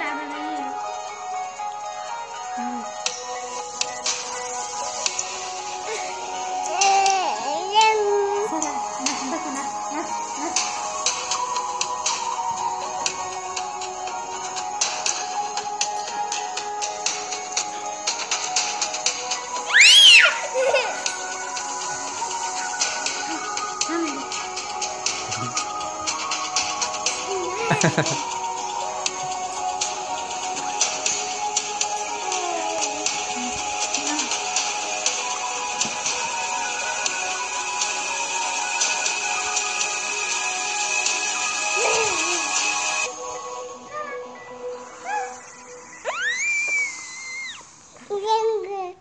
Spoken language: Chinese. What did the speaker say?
大半个月。嗯。Ha ha ha. 对